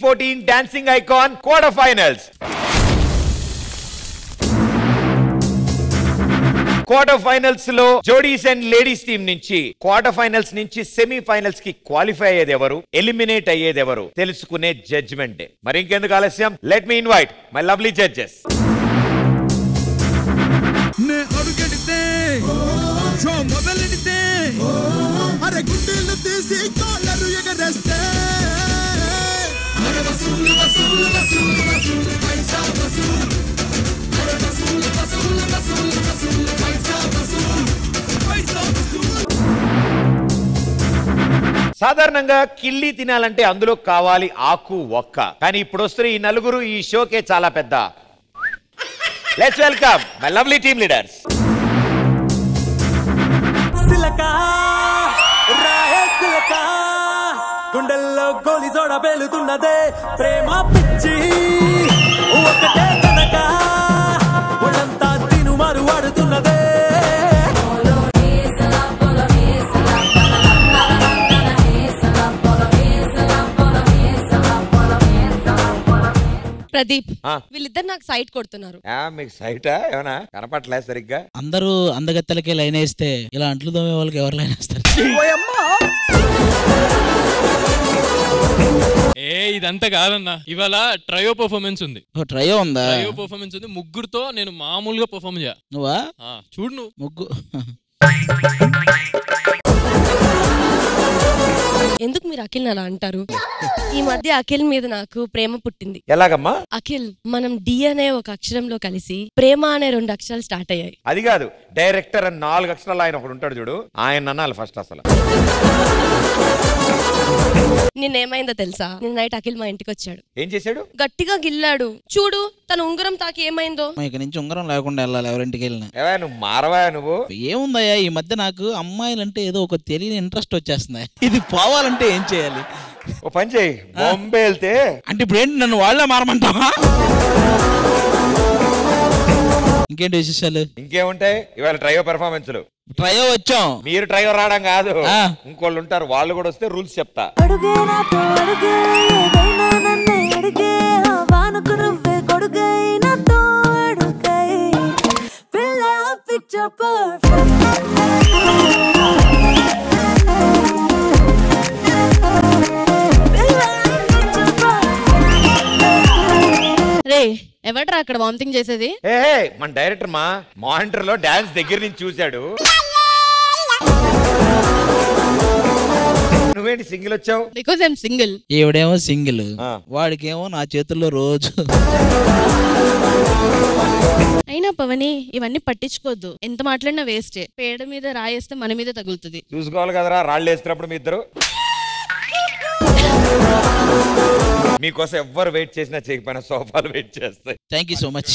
Fourteen dancing icon quarter finals quarter ఫైనల్స్లో జోడీస్ and ladies team నుంచి quarter finals నుంచి semi ఫైనల్స్కి క్వాలిఫై అయ్యేది ఎవరు ఎలిమినేట్ అయ్యేది ఎవరు తెలుసుకునే జడ్జ్మెంట్ మరి ఇంకెందుకు ఆలస్యం? Let me invite my lovely judges మొదలెడితే అరే గుడ్డలు తీసి వసూలు వసూలు వసూలు వసూలు పైసా వసూలు వసూలు వసూలు వసూలు వసూలు పైసా వసూలు పైసా వసూలు సాధారణంగా కిల్లి తినాలంటే అందులో కావాలి ఆకు ఒక్క. కానీ ఇప్పుడు వస్తున్న ఈ నలుగురు ఈ షోకే చాలా పెద్ద. Let's welcome my lovely team leaders గుండెల్లో గోలి జోడ పేలుతున్నదే. ప్రేమ పిచ్చి ఒకటే కనుక ఒళ్ళంతా తిను మారు వాడుతున్నదే ప్రదీప్ ఆ. వీళ్ళిద్దరు నాకు సైట్ కొడుతున్నారు. ఆ, మీకు సైటా ఏమన్నా? కనపట్లే సరిగ్గా. అందరూ అందగత్తెలకే లైన్ వేస్తే ఇలా అంట్లు తోమే వాళ్ళకి ఎవరు లైన్ వేస్తారు? ఇదంతా కాదన్నా. ఇవాళ ట్రయో పర్ఫార్మెన్స్ ఉంది. ఓ ట్రయో ఉందా? ట్రయో పర్ఫార్మెన్స్ ఉంది. ముగ్గురుతో నేను మామూలుగా పర్ఫార్మ్ చేయ. నువ్వా? ఆ, చూడు నువ్వు. ముగ్గు. ఎందుకు మీరు అఖిల్ అలా అంటారు? ఈ మధ్య అఖిల్ మీద నాకు ప్రేమ పుట్టింది. ఎలాగమ్మా? అఖిల్ మనం డి అనే ఒక అక్షరంలో కలిసి ప్రేమ అనే రెండు అక్షరాలు స్టార్ట్ అయ్యాయి. అది కాదు. డైరెక్టర్ అని నాలుగు అక్షరాలు ఆయన ఒకడు ఉంటాడు చూడు. ఆయన అనాలి ఫస్ట్ అసలు. నిన్నేమైందో తెలుసా? నిన్న నైట్ అఖిల్ మా ఇంటికి వచ్చాడు. ఏం చేశాడు? గట్టిగా గిల్లాడు. చూడు తన ఉంగరం తాకి ఏమైందో? ఇక నుంచి ఉంగరం లేకుండా వెళ్ళాలి ఎవరింటికి వెళ్ళినా. ఏవా నువ్వు మారవా నువ్వు? ఏముందయ్యా ఈ మధ్య నాకు అమ్మాయిలంటే ఏదో ఒక తెలియని ఇంట్రెస్ట్ వచ్చేస్తుంది. ఇది పోవాలంటే ఏం చేయాలి? ఓ పని చేయి బాంబే వెళ్తే. అంటే ఇప్పుడు ఏంటి నన్ను వాళ్ళే మారమంటావా? ఇంకేంటి విశేషాలు? ఇంకేముంటాయి? ఇవాళ ట్రయో పెర్ఫార్మెన్స్లు ట్రయో వచ్చాం. మీరు ట్రయో రావడం కాదు. ఇంకోళ్ళు ఉంటారు వాళ్ళు కూడా వస్తే రూల్స్ చెప్తా. రే ఎవడ్రా అక్కడ వామిటింగ్ చేసేది? మన డైరెక్టర్ మా మానిటర్లో డాన్స్ దగ్గర నుంచి చూశాడు. నువ్వేంటి సింగిల్ వచ్చావు? బికాజ్ ఐఎమ్ సింగిల్ ఈవిడేమో సింగిల్. వాడికేమో నా చేతుల్లో రోజు. అయినా పవని ఇవన్నీ పట్టించుకోవద్దు ఎంత మాట్లాడినా వేస్టే. పేడ మీద రాయేస్తే మన మీద తగులుతుంది. చూసుకోవాలి కదరా రాళ్ళు వేస్తున్నప్పుడు మీ ఇద్దరు. మీకోసం ఎవ్వరు వెయిట్ చేసినా చేయకపోయినా సోఫాలు వెయిట్ చేస్తాయి. Thank you so much